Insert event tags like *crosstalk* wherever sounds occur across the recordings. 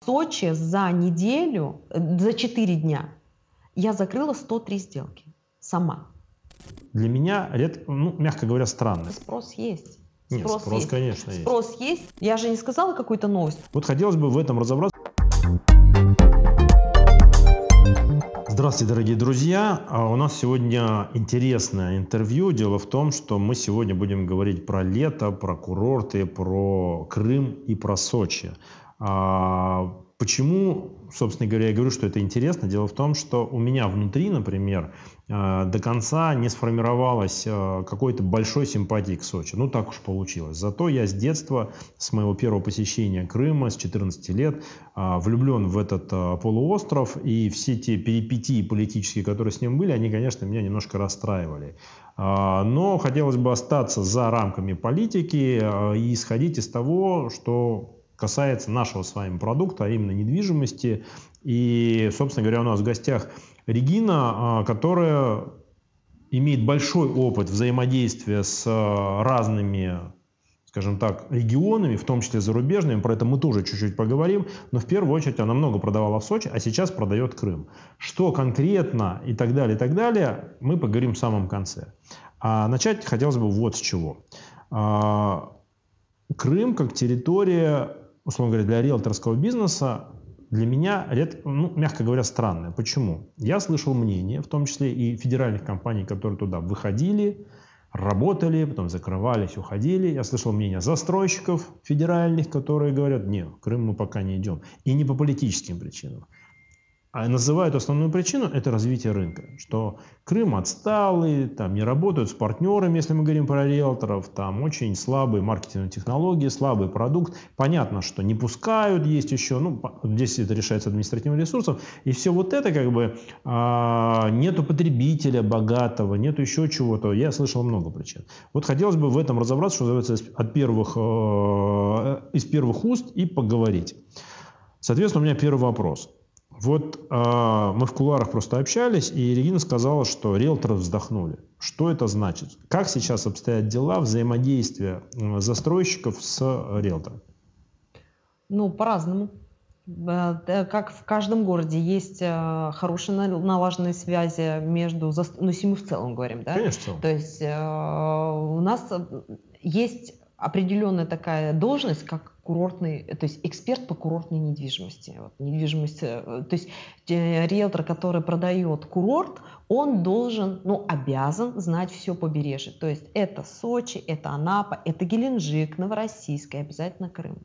В Сочи за неделю, э, за 4 дня я закрыла 103 сделки сама. Для меня, ну, мягко говоря, странно. Спрос есть. Нет, спрос, спрос есть. конечно, есть. Спрос есть. Я же не сказала какую-то новость. Вот хотелось бы в этом разобраться. Здравствуйте, дорогие друзья! А у нас сегодня интересное интервью. Дело в том, что мы сегодня будем говорить про лето, про курорты, про Крым и про Сочи. А, Почему, собственно говоря, я говорю, что это интересно? Дело в том, что у меня внутри, например, э, до конца не сформировалась э, какой-то большой симпатии к Сочи. Ну, так уж получилось. Зато я с детства, с моего первого посещения Крыма, с 14 лет, влюблен в этот полуостров. И все те перипетии политические, которые с ним были, они, конечно, меня немножко расстраивали. Но хотелось бы остаться за рамками политики и исходить из того, что касается нашего с вами продукта, а именно недвижимости. И, собственно говоря, у нас в гостях Регина, а, которая имеет большой опыт взаимодействия с а, разными скажем так, регионами, в том числе зарубежными, про это мы тоже чуть-чуть поговорим, но в первую очередь она много продавала в Сочи, а сейчас продает Крым. Что конкретно и так далее, и так далее, мы поговорим в самом конце. А начать хотелось бы вот с чего. А, Крым как территория условно говоря, для риэлторского бизнеса для меня, ну, мягко говоря, странное. Почему? Я слышал мнение, в том числе и федеральных компаний, которые туда выходили, работали, потом закрывались, уходили. Я слышал мнение застройщиков федеральных, которые говорят, нет, в Крым мы пока не идем. И не по политическим причинам. А называют основную причину – это развитие рынка. Что Крым отсталый, там не работают с партнерами, если мы говорим про риэлторов, там очень слабые маркетинговые технологии, слабый продукт. Понятно, что не пускают, есть еще, ну, здесь это решается административным ресурсом. И все вот это как бы а, нету потребителя богатого, нету еще чего-то. Я слышал много причин. Вот хотелось бы в этом разобраться, что называется, от первых, э, из первых уст и поговорить. Соответственно, у меня первый вопрос. Вот э, мы в кулуарах просто общались, и Регина сказала, что риэлторы вздохнули. Что это значит? Как сейчас обстоят дела взаимодействия застройщиков с риэлтором? Ну, по-разному. Э, как в каждом городе есть э, хорошие налаженные связи между, ну, если мы в целом говорим, да? Конечно. То есть э, у нас есть определенная такая должность, как курортный, то есть эксперт по курортной недвижимости. Вот, недвижимость, э, то есть э, риэлтор, который продает курорт, он должен, ну, обязан знать все побережье. То есть это Сочи, это Анапа, это Геленджик, Новороссийск и обязательно Крым.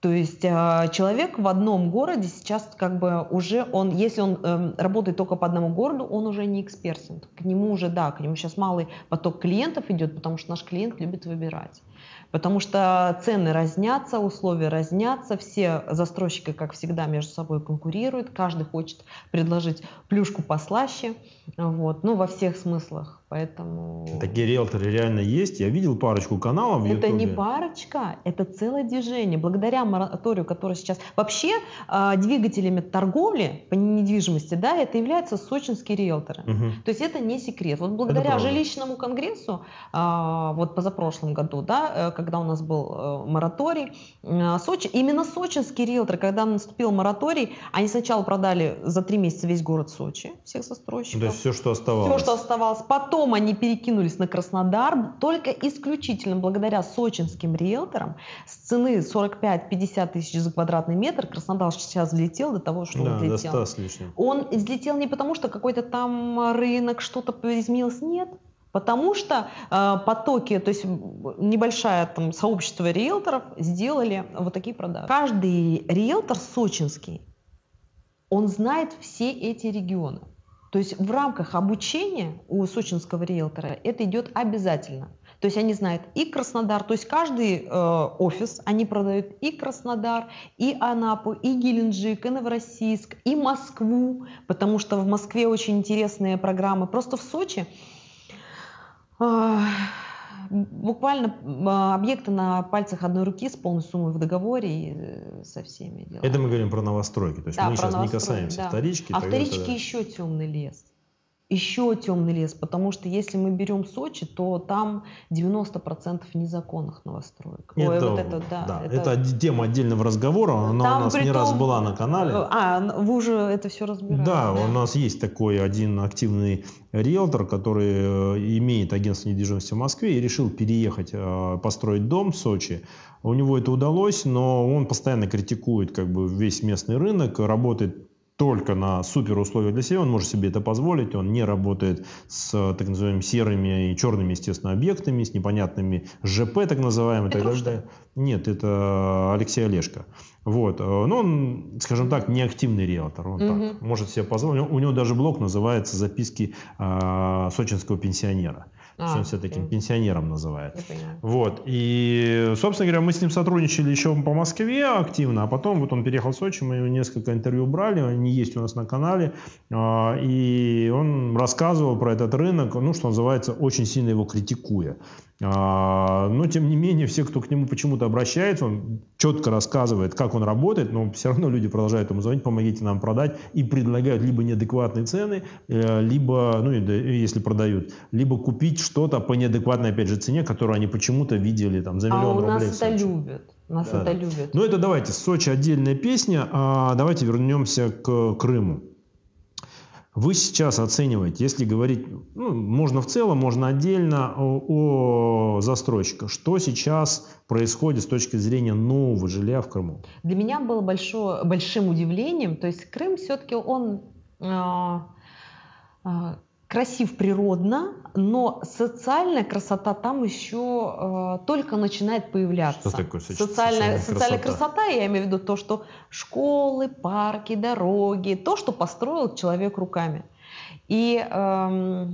То есть э, человек в одном городе сейчас как бы уже он, если он э, работает только по одному городу, он уже не эксперт. К нему уже, да, к нему сейчас малый поток клиентов идет, потому что наш клиент любит выбирать. Потому что цены разнятся, условия разнятся, все застройщики, как всегда, между собой конкурируют, каждый хочет предложить плюшку послаще, вот, ну, во всех смыслах. Поэтому... Такие риэлторы реально есть. Я видел парочку каналов в Это YouTube. не парочка, это целое движение. Благодаря мораторию, который сейчас... Вообще э, двигателями торговли по недвижимости, да, это являются сочинские риэлторы. Угу. То есть это не секрет. Вот благодаря жилищному конгрессу, э, вот позапрошлом году, да, э, когда у нас был э, мораторий, э, Сочи, именно сочинские риэлторы, когда наступил мораторий, они сначала продали за три месяца весь город Сочи, всех застройщиков. То есть все, что оставалось. Все, что оставалось. Потом Потом они перекинулись на Краснодар только исключительно благодаря сочинским риэлторам. С цены 45-50 тысяч за квадратный метр Краснодар сейчас взлетел до того, что да, он взлетел. До 100 с лишним. Он взлетел не потому, что какой-то там рынок, что-то изменилось, нет. Потому что э, потоки, то есть небольшое там сообщество риэлторов сделали вот такие продажи. Каждый риэлтор сочинский, он знает все эти регионы. То есть в рамках обучения у сочинского риэлтора это идет обязательно. То есть они знают и Краснодар, то есть каждый э, офис, они продают и Краснодар, и Анапу, и Геленджик, и Новороссийск, и Москву, потому что в Москве очень интересные программы. Просто в Сочи э, буквально а, объекты на пальцах одной руки с полной суммой в договоре и э, со всеми делами. Это мы говорим про новостройки. То есть да, мы сейчас не касаемся да. вторички. А вторички тогда... еще темный лес. Еще темный лес, потому что если мы берем Сочи, то там 90% незаконных новостроек. Это, Ой, вот это, да, да, это... это тема отдельного разговора, она там у нас не том... раз была на канале. А, вы уже это все разбираете? Да, да, у нас есть такой один активный риэлтор, который э, имеет агентство недвижимости в Москве и решил переехать, э, построить дом в Сочи. У него это удалось, но он постоянно критикует как бы весь местный рынок, работает только на супер условия для себя, он может себе это позволить, он не работает с так называемыми серыми и черными, естественно, объектами, с непонятными ЖП, так называемыми. Это так далее. Нет, это Алексей Олешко. Вот. Но он, скажем так, не активный риэлтор. Он угу. так может себе позволить. У него даже блог называется «Записки э, сочинского пенсионера». А, он себя таким пенсионером называет. Вот. И, собственно говоря, мы с ним сотрудничали еще по Москве активно, а потом вот он переехал в Сочи, мы несколько интервью брали, они есть у нас на канале, а, и он рассказывал про этот рынок, ну, что называется, очень сильно его критикуя. А, но, тем не менее, все, кто к нему почему-то обращается, он четко рассказывает, как он работает, но все равно люди продолжают ему звонить, помогите нам продать, и предлагают либо неадекватные цены, э, либо, ну, если продают, либо купить что-то по неадекватной, опять же, цене, которую они почему-то видели там за миллион а у рублей. нас это любят. Нас да. это любят. Ну, это давайте, Сочи отдельная песня, а давайте вернемся к Крыму. Вы сейчас оцениваете, если говорить, ну, можно в целом, можно отдельно о, о застройщиках, что сейчас происходит с точки зрения нового жилья в Крыму? Для меня было большое, большим удивлением, то есть Крым все-таки он э, э, красив природно, но социальная красота там еще э, только начинает появляться. Что такое социальная, социальная красота? красота, я имею в виду то, что школы, парки, дороги, то, что построил человек руками. И э,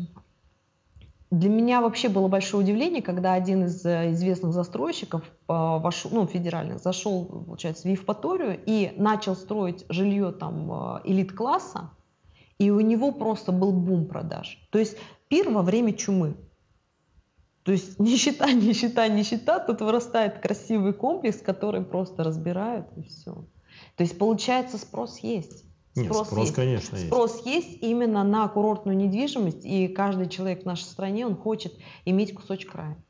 для меня вообще было большое удивление, когда один из э, известных застройщиков, э, вошел, ну, федеральных, зашел, получается, в Евпаторию и начал строить жилье там э, элит-класса, и у него просто был бум продаж. То есть пир во время чумы. То есть *laughs* нищета, нищета, нищета, тут вырастает красивый комплекс, который просто разбирают и все. То есть получается спрос есть. Спрос, Нет, спрос есть. конечно, есть. Спрос есть именно на курортную недвижимость, и каждый человек в нашей стране, он хочет иметь кусочек края.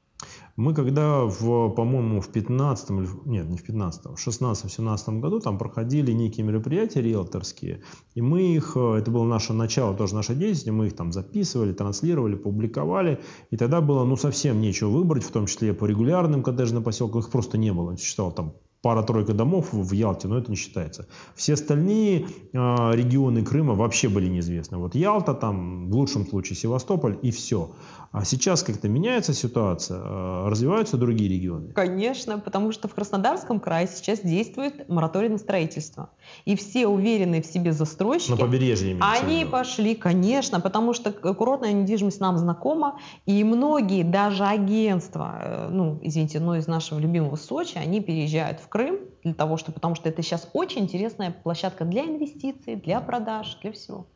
Мы когда, в, по-моему, в 15 нет, не в 15 в 16-17 году там проходили некие мероприятия риэлторские, и мы их, э, это было наше начало, тоже наша деятельность, мы их там записывали, транслировали, публиковали, и тогда было, ну, совсем нечего выбрать, в том числе по регулярным коттеджным поселкам, их просто не было, я считал там пара-тройка домов в Ялте, но это не считается. Все остальные э, регионы Крыма вообще были неизвестны. Вот Ялта, там в лучшем случае Севастополь и все. А сейчас как-то меняется ситуация, э, развиваются другие регионы? Конечно, потому что в Краснодарском крае сейчас действует мораторий на строительство. И все уверенные в себе застройщики... На побережье Они пошли, конечно, потому что курортная недвижимость нам знакома. И многие, даже агентства, э, ну, извините, но из нашего любимого Сочи, они переезжают в Крым для того, что, потому что это сейчас очень интересная площадка для инвестиций, для продаж, для всего.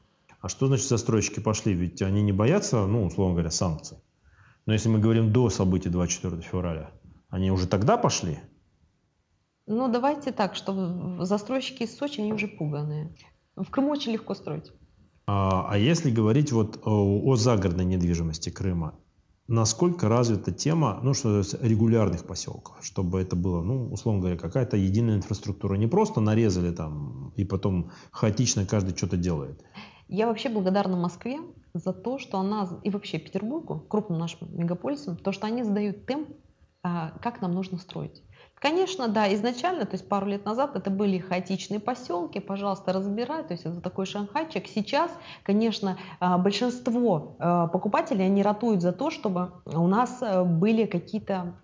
А что значит застройщики пошли? Ведь они не боятся, ну, условно говоря, санкций. Но если мы говорим до событий 24 февраля, они уже тогда пошли? Ну, давайте так, что застройщики из Сочи, они уже пуганые. В Крыму очень легко строить. А, а если говорить вот о, о загородной недвижимости Крыма, насколько развита тема, ну, что регулярных поселков, чтобы это было, ну, условно говоря, какая-то единая инфраструктура. Не просто нарезали там и потом хаотично каждый что-то делает. Я вообще благодарна Москве за то, что она, и вообще Петербургу, крупным нашим мегаполисам, то, что они задают темп, а, как нам нужно строить. Конечно, да, изначально, то есть пару лет назад это были хаотичные поселки, пожалуйста, разбирай, то есть это такой шанхайчик. Сейчас, конечно, а, большинство а, покупателей, они ратуют за то, чтобы у нас были какие-то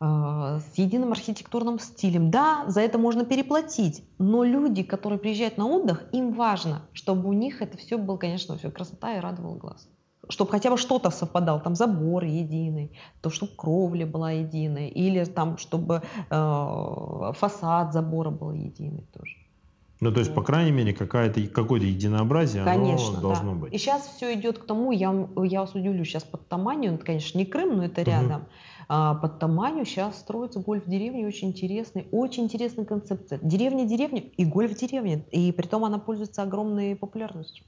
а, с единым архитектурным стилем. Да, за это можно переплатить, но люди, которые приезжают на отдых, им важно, чтобы у них это все было, конечно, все красота и радовал глаз. Чтобы хотя бы что-то совпадало, там забор единый, то, чтобы кровля была единая, или там, чтобы э, фасад забора был единый тоже. Ну, то есть, по крайней мере, какое-то какое-то единообразие конечно, оно должно да. быть. И сейчас все идет к тому, я, я вас удивлю, сейчас под Таманью, это, конечно, не Крым, но это рядом. Угу. А под Таманью сейчас строится гольф-деревня, очень интересный, очень интересная концепция. Деревня-деревня и гольф-деревня, и при том она пользуется огромной популярностью.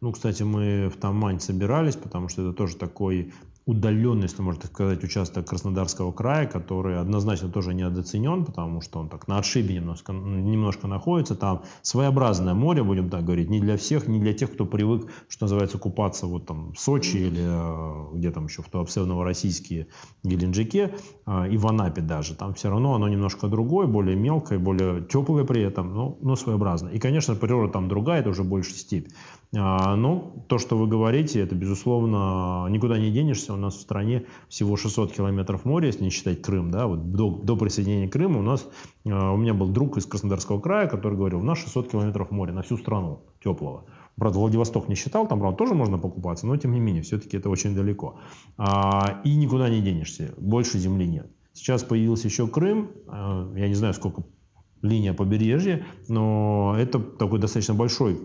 Ну, кстати, мы в Тамань собирались, потому что это тоже такой удаленный, если можно так сказать, участок Краснодарского края, который однозначно тоже недооценен, потому что он так на отшибе немножко, немножко находится. Там своеобразное море, будем так говорить, не для всех, не для тех, кто привык, что называется, купаться вот там в Сочи или э, где там еще в Туапсе-Новороссийске, Геленджике э, и в Анапе даже. Там все равно оно немножко другое, более мелкое, более теплое при этом, но, но своеобразно. И, конечно, природа там другая, это уже больше степь. А, ну, то, что вы говорите, это, безусловно, никуда не денешься. У нас в стране всего 600 километров моря, если не считать Крым. Да? Вот до, до присоединения Крыма у нас, а, у меня был друг из Краснодарского края, который говорил, у нас 600 километров моря на всю страну теплого. Правда, Владивосток не считал, там, правда, тоже можно покупаться, но, тем не менее, все-таки это очень далеко. А, и никуда не денешься, больше земли нет. Сейчас появился еще Крым, я не знаю, сколько линия побережья, но это такой достаточно большой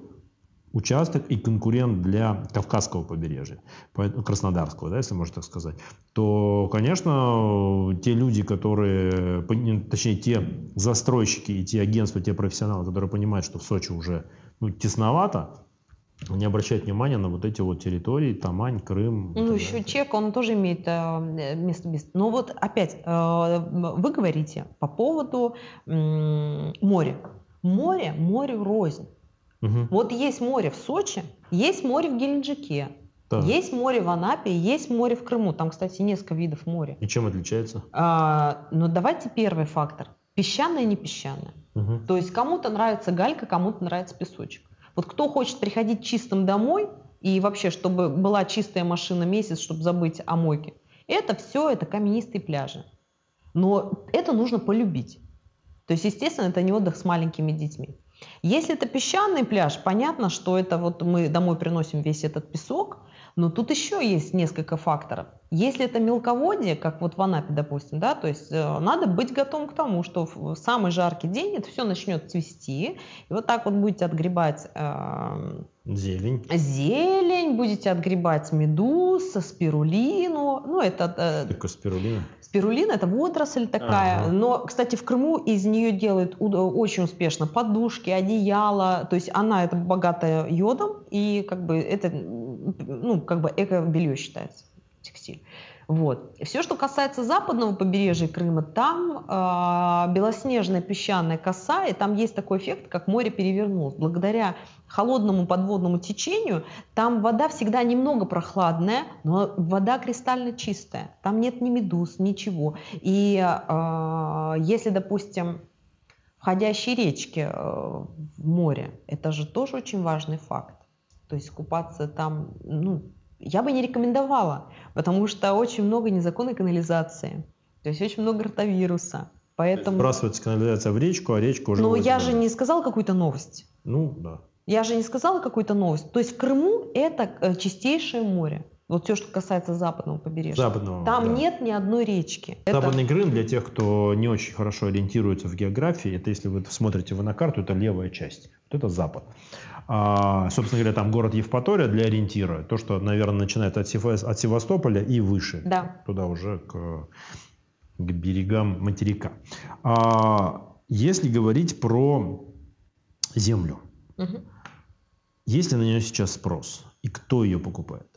участок и конкурент для Кавказского побережья, Краснодарского, да, если можно так сказать, то, конечно, те люди, которые, точнее, те застройщики и те агентства, те профессионалы, которые понимают, что в Сочи уже ну, тесновато, не обращают внимания на вот эти вот территории, Тамань, Крым. Ну, еще Чек, он тоже имеет э, место. место. Но вот опять, э, вы говорите по поводу э, моря. Море, море рознь. Угу. Вот есть море в Сочи, есть море в Геленджике, да. есть море в Анапе, есть море в Крыму. Там, кстати, несколько видов моря. И чем отличается? А, ну, давайте первый фактор. Песчаное, не песчаное. Угу. То есть кому-то нравится галька, кому-то нравится песочек. Вот кто хочет приходить чистым домой, и вообще, чтобы была чистая машина месяц, чтобы забыть о мойке, это все, это каменистые пляжи. Но это нужно полюбить. То есть, естественно, это не отдых с маленькими детьми. Если это песчаный пляж, понятно, что это вот мы домой приносим весь этот песок, но тут еще есть несколько факторов. Если это мелководье, как вот в Анапе, допустим, да, то есть э, надо быть готовым к тому, что в самый жаркий день это все начнет цвести, и вот так вот будете отгребать э, зелень. зелень, будете отгребать медуз, спирулину, ну это... Э, Такое спирулина? Спирулина – это водоросль такая, ага. но, кстати, в Крыму из нее делают очень успешно подушки, одеяла, то есть она это богатая йодом, и как бы это, ну, как бы эко-белье считается, текстиль. Вот. Все, что касается западного побережья Крыма, там э, белоснежная песчаная коса, и там есть такой эффект, как море перевернулось. Благодаря холодному подводному течению там вода всегда немного прохладная, но вода кристально чистая. Там нет ни медуз, ничего. И э, если, допустим, входящие речки э, в море, это же тоже очень важный факт. То есть купаться там, ну, я бы не рекомендовала, потому что очень много незаконной канализации, то есть очень много ротавируса. Поэтому... Сбрасывается канализация в речку, а речка уже... Ну, я же не сказала какую-то новость. Ну, да. Я же не сказала какую-то новость. То есть в Крыму это э, чистейшее море. Вот все, что касается западного побережья. Западного, Там да. нет ни одной речки. Западный это... Крым, для тех, кто не очень хорошо ориентируется в географии, это если вы смотрите вы на карту, это левая часть. Вот это запад. А, собственно говоря, там город Евпатория для ориентира. То, что, наверное, начинает от, от Севастополя и выше. Да. Туда уже к, к берегам материка. А, если говорить про землю, угу. есть ли на нее сейчас спрос? И кто ее покупает?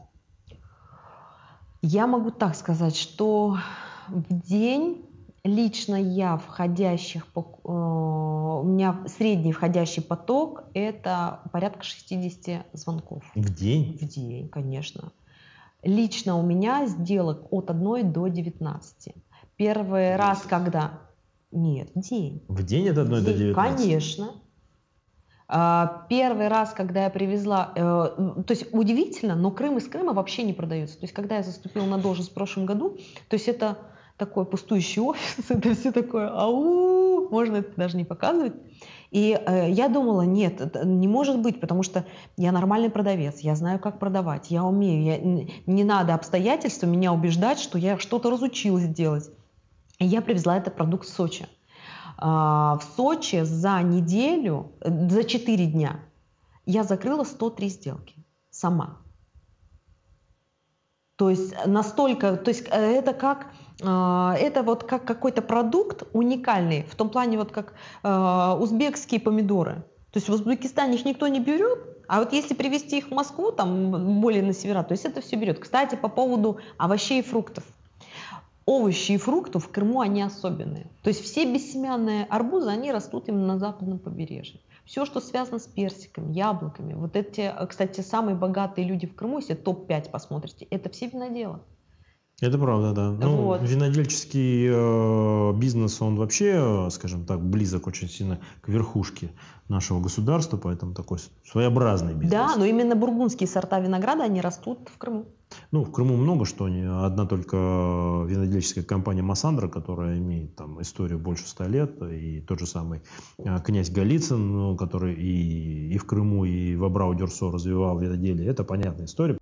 Я могу так сказать, что в день лично я входящих, э, у меня средний входящий поток это порядка 60 звонков. В день? В день, конечно. Лично у меня сделок от 1 до 19. Первый раз, когда... Нет, в день. В день от 1 до 19? Конечно. А, первый раз, когда я привезла, э, то есть удивительно, но Крым из Крыма вообще не продается. То есть когда я заступила на должность в прошлом году, то есть это такой пустующий офис, *laughs* это все такое, ау, можно это даже не показывать. И э, я думала, нет, это не может быть, потому что я нормальный продавец, я знаю, как продавать, я умею, я, не надо обстоятельства меня убеждать, что я что-то разучилась делать. И я привезла этот продукт в Сочи. А, в Сочи за неделю, за 4 дня я закрыла 103 сделки сама. То есть настолько, то есть э, это как, а, это вот как какой-то продукт уникальный, в том плане вот как узбекские помидоры. То есть в Узбекистане их никто не берет, а вот если привезти их в Москву, там более на севера, то есть это все берет. Кстати, по поводу овощей и фруктов. Овощи и фрукты в Крыму, они особенные. То есть все бессемянные арбузы, они растут именно на западном побережье. Все, что связано с персиками, яблоками, вот эти, кстати, самые богатые люди в Крыму, если топ-5 посмотрите, это все виноделы. Это правда, да. Ну, вот. винодельческий э, бизнес, он вообще, скажем так, близок очень сильно к верхушке нашего государства, поэтому такой своеобразный бизнес. Да, но именно бургундские сорта винограда, они растут в Крыму. Ну, в Крыму много что. Одна только винодельческая компания Массандра, которая имеет там историю больше ста лет, и тот же самый э, князь Голицын, ну, который и, и в Крыму, и в Абрау-Дюрсо развивал виноделие. Это понятная история.